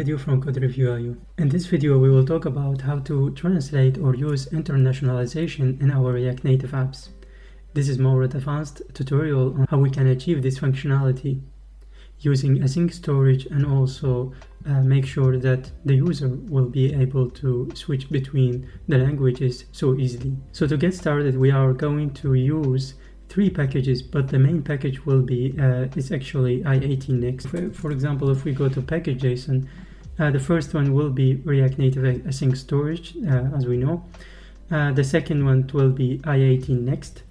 video from Code Review In this video we will talk about how to translate or use internationalization in our React Native apps. This is more advanced tutorial on how we can achieve this functionality using async storage and also uh, make sure that the user will be able to switch between the languages so easily. So to get started we are going to use three packages, but the main package will be uh, is actually i18 next. For, for, example, if we go to package.json, uh, the first one will be React Native Async Storage, uh, as we know. Uh, the second one will be i18 next,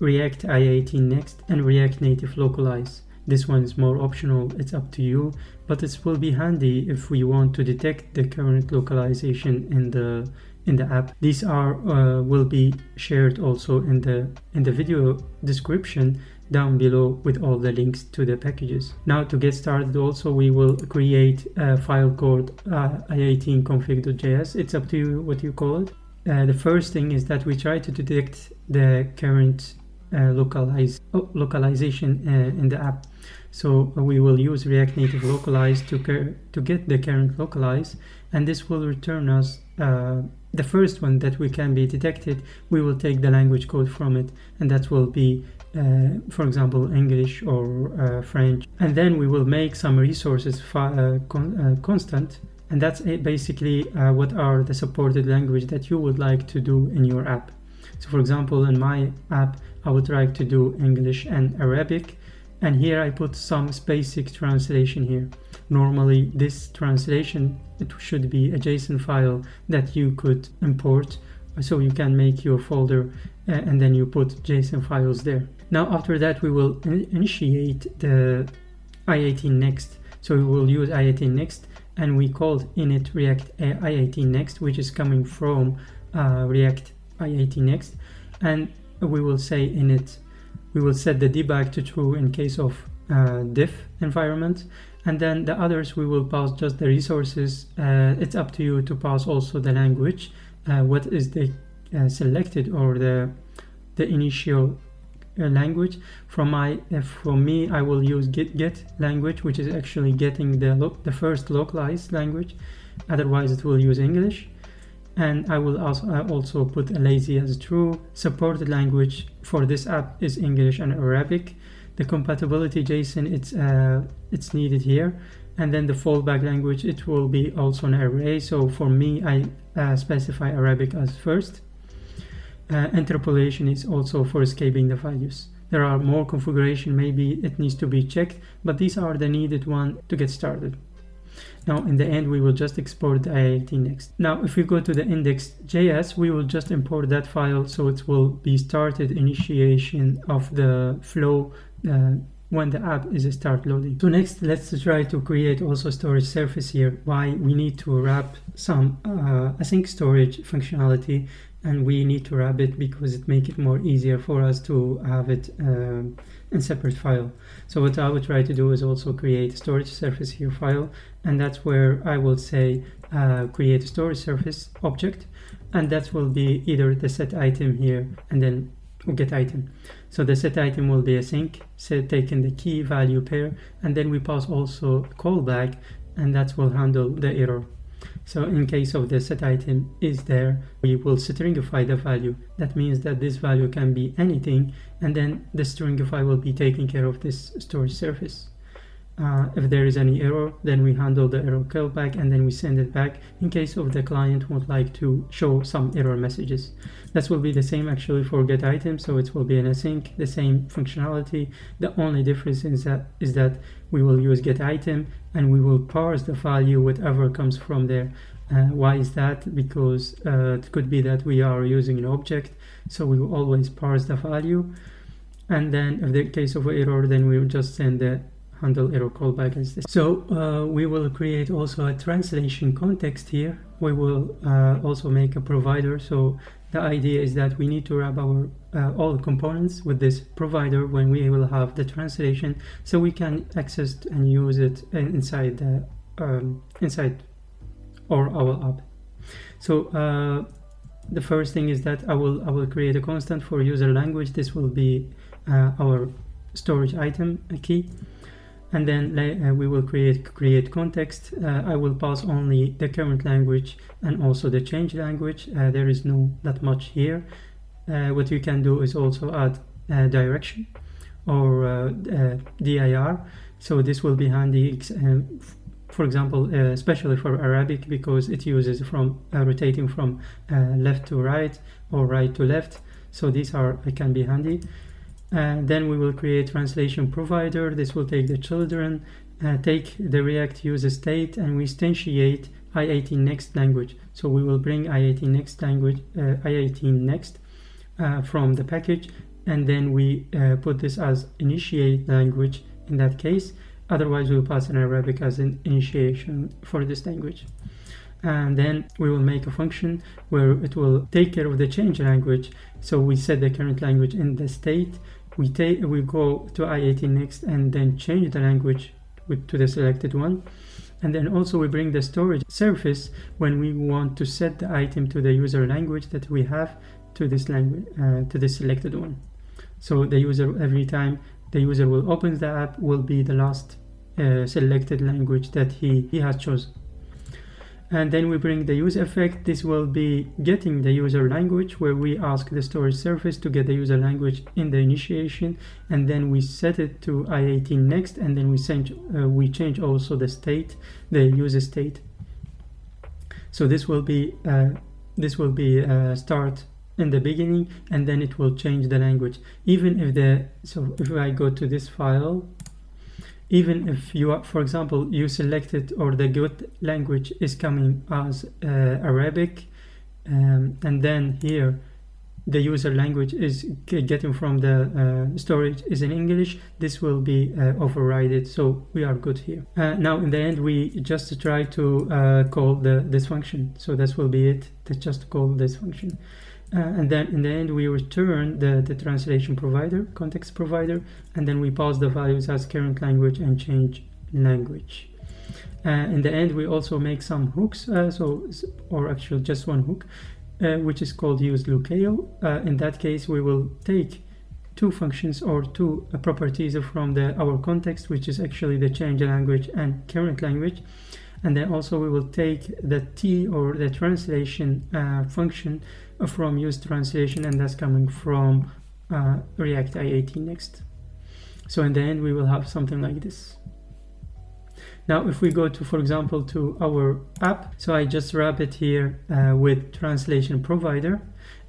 React i18 next, and React Native Localize. This one is more optional, it's up to you, but it will be handy if we want to detect the current localization in the in the app. These are uh, will be shared also in the in the video description down below with all the links to the packages. Now to get started also we will create a file called uh, i18config.js. It's up to you what you call it. Uh, the first thing is that we try to detect the current uh, localize, oh, localization uh, in the app. So we will use React Native Localize to, to get the current localize and this will return us uh, the first one that we can be detected, we will take the language code from it, and that will be, uh, for example, English or uh, French. And then we will make some resources uh, con uh, constant, and that's basically uh, what are the supported language that you would like to do in your app. So, for example, in my app, I would like to do English and Arabic, and here I put some basic translation here. Normally this translation, it should be a JSON file that you could import so you can make your folder uh, and then you put JSON files there. Now after that we will in initiate the i18 next. So we will use i18 next and we called init react uh, i18 next which is coming from uh, react i18 next. And we will say init. We will set the debug to true in case of uh, diff environment. And then the others we will pass just the resources. Uh, it's up to you to pass also the language what is the uh, selected or the the initial uh, language? From my uh, from me I will use get get language which is actually getting the the first localized language. Otherwise it will use English and I will also, uh, also put a lazy as true. Supported language for this app is English and Arabic. The compatibility JSON it's uh, it's needed here, and then the fallback language it will be also an array. So for me, I uh, specify Arabic as first. Uh, interpolation is also for escaping the values. There are more configuration, maybe it needs to be checked, but these are the needed one to get started. Now in the end we will just export the i18 next. Now if we go to the index.js we will just import that file so it will be started initiation of the flow uh, when the app is start loading. So next let's try to create also storage service here. Why we need to wrap some uh, async storage functionality and we need to wrap it because it make it more easier for us to have it uh, in separate file. So what I would try to do is also create a storage service here file and that's where I will say uh, create a storage service object and that will be either the set item here and then get item. So the set item will be async, set taking the key value pair and then we pass also callback and that will handle the error. So in case of the set item is there, we will stringify the value. That means that this value can be anything, and then the stringify will be taking care of this storage service. Uh, if there is any error, then we handle the error callback and then we send it back in case of the client would like to show some error messages. That will be the same actually for get item, so it will be an async, the same functionality. The only difference is that is that we will use get item and we will parse the value whatever comes from there. Uh, why is that? Because uh, it could be that we are using an object, so we will always parse the value. And then if the case of error, then we will just send the handle error callback as this. So uh, we will create also a translation context here. We will uh, also make a provider. So the idea is that we need to wrap our uh, all the components with this provider when we will have the translation, so we can access and use it inside the um, inside or our app. So uh, the first thing is that I will I will create a constant for user language. This will be uh, our storage item key and then uh, we will create create context. Uh, I will pass only the current language and also the change language. Uh, there is no that much here. Uh, what you can do is also add uh, direction or uh, dir so this will be handy for example especially for Arabic because it uses from rotating from left to right or right to left. So these are can be handy and then we will create translation provider. This will take the children uh, take the react user state and we instantiate i18 next language. So we will bring i18 next language uh, i18 next uh, from the package and then we uh, put this as initiate language in that case. Otherwise we'll pass an arabic as an initiation for this language and then we will make a function where it will take care of the change language. So we set the current language in the state. We take we go to i18 next and then change the language with, to the selected one. And then also we bring the storage service when we want to set the item to the user language that we have to this language uh, to the selected one. So the user every time the user will open the app will be the last uh, selected language that he, he has chosen and then we bring the use effect. This will be getting the user language where we ask the storage service to get the user language in the initiation and then we set it to i18 next and then we change uh, we change also the state the user state. So this will be uh, this will be uh, start in the beginning and then it will change the language. Even if the so if I go to this file even if you are, for example, you selected or the good language is coming as uh, Arabic, um, and then here the user language is getting from the uh, storage is in English, this will be uh, overridden. So we are good here. Uh, now in the end, we just try to uh, call the this function. So this will be it. To just call this function. Uh, and then in the end we return the, the translation provider, context provider, and then we pass the values as current language and change language. Uh, in the end we also make some hooks, uh, so or actually just one hook, uh, which is called use locale. Uh, in that case we will take two functions or two uh, properties from the our context, which is actually the change language and current language, and then also we will take the T or the translation function from use translation and that's coming from uh, React i18 next. So in the end we will have something like this. Now if we go to, for example, to our app, so I just wrap it here uh, with translation provider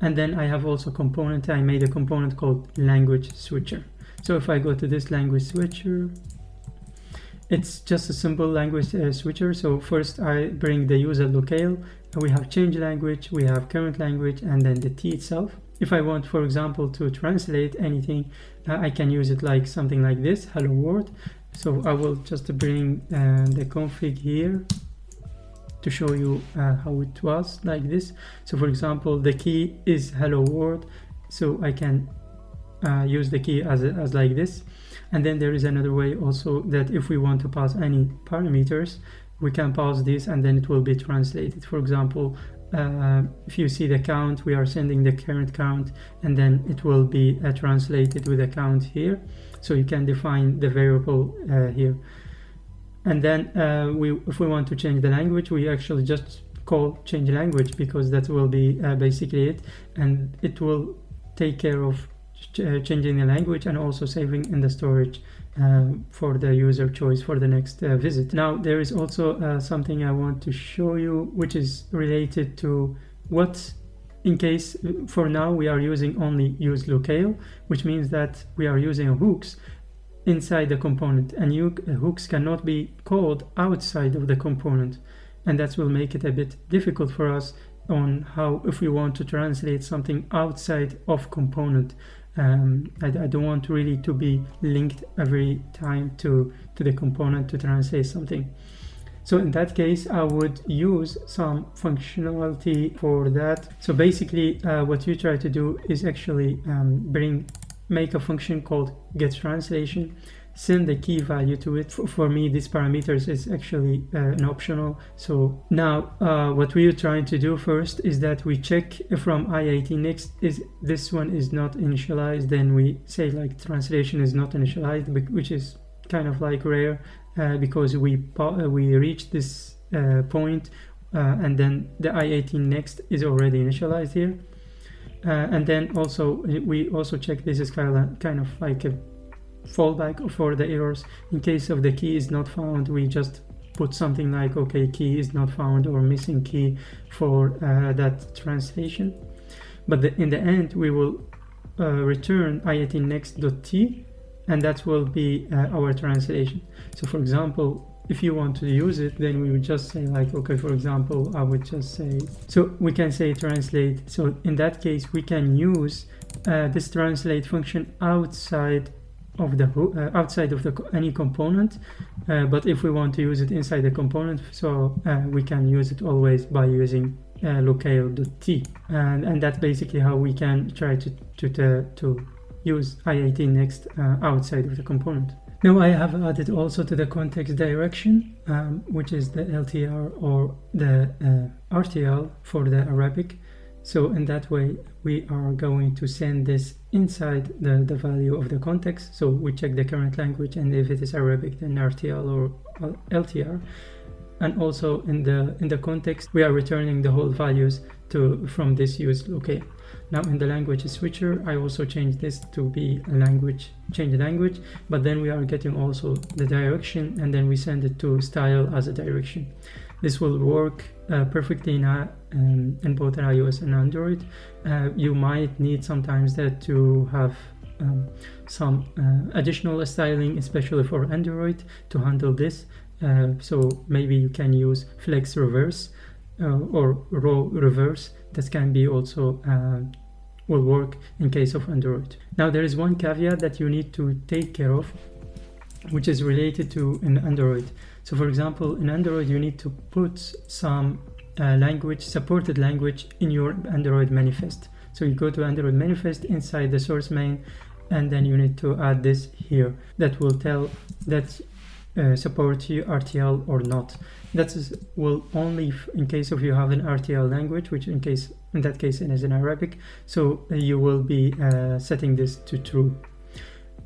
and then I have also component, I made a component called language switcher. So if I go to this language switcher, it's just a simple language uh, switcher. So first I bring the user locale we have change language, we have current language, and then the T itself. If I want, for example, to translate anything, uh, I can use it like something like this, hello world. So I will just bring uh, the config here to show you uh, how it was like this. So for example, the key is hello world. So I can uh, use the key as, as like this. And then there is another way also that if we want to pass any parameters, we can pause this and then it will be translated. For example, uh, if you see the count, we are sending the current count and then it will be uh, translated with a count here. So you can define the variable uh, here. And then uh, we, if we want to change the language, we actually just call change language because that will be uh, basically it. And it will take care of changing the language and also saving in the storage um, for the user choice for the next uh, visit. Now there is also uh, something I want to show you which is related to what in case for now we are using only use locale which means that we are using hooks inside the component. And you, uh, hooks cannot be called outside of the component. And that will make it a bit difficult for us on how if we want to translate something outside of component um, I, I, don't want really to be linked every time to, to the component to translate something. So in that case, I would use some functionality for that. So basically uh, what you try to do is actually um, bring, make a function called get translation send the key value to it. For, for me, these parameters is actually uh, an optional. So now uh, what we are trying to do first is that we check from i18 next is this one is not initialized. Then we say like translation is not initialized, which is kind of like rare uh, because we uh, we reached this uh, point, uh, and then the i18 next is already initialized here. and then also we also check this is kind of, kind of like a fallback for the errors. In case of the key is not found we just put something like okay key is not found or missing key for uh, that translation. But the, in the end we will uh, return i18 next.t and that will be uh, our translation. So for example if you want to use it then we would just say like okay for example i would just say so we can say translate. So in that case we can use uh, this translate function outside of the uh, outside of the any component uh, but if we want to use it inside the component so uh, we can use it always by using uh, locale.t and and that's basically how we can try to to to, to use i18 next uh, outside of the component. Now I have added also to the context direction um, which is the LTR or the uh, RTL for the Arabic so in that way, we are going to send this inside the, the value of the context. So we check the current language and if it is Arabic, then RTL or LTR. And also in the in the context, we are returning the whole values to from this use locale. Now in the language switcher, I also change this to be a language, change language, but then we are getting also the direction and then we send it to style as a direction. This will work uh, perfectly in, uh, um, in both iOS and Android. Uh, you might need sometimes that to have um, some uh, additional styling, especially for Android, to handle this. Uh, so maybe you can use Flex Reverse uh, or Row Reverse. That can be also will work in case of Android. Now there is one caveat that you need to take care of, which is related to an Android. So for example, in Android, you need to put some uh, language, supported language in your Android manifest. So you go to Android manifest inside the source main, and then you need to add this here. That will tell that uh, support you RTL or not. That is will only in case of you have an RTL language, which in case in that case it is in Arabic. So you will be uh, setting this to true.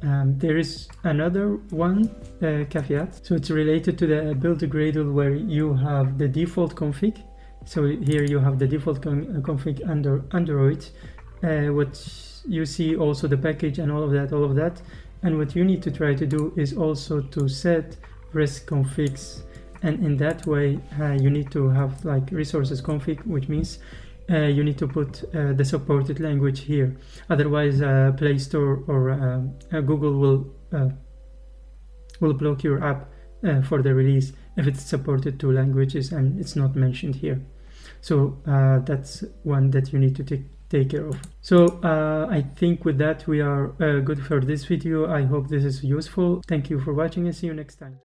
Um, there is another one uh, caveat. So it's related to the build Gradle where you have the default config. So here you have the default uh, config under Android. Uh, what you see also the package and all of that, all of that. And what you need to try to do is also to set res configs. And in that way, uh, you need to have like resources config, which means uh, you need to put uh, the supported language here. Otherwise, uh, Play Store or uh, uh, Google will uh, will block your app for the release if it's supported to languages and it's not mentioned here. So that's one that you need to take take care of. So I think with that we are good for this video. I hope this is useful. Thank you for watching and see you next time.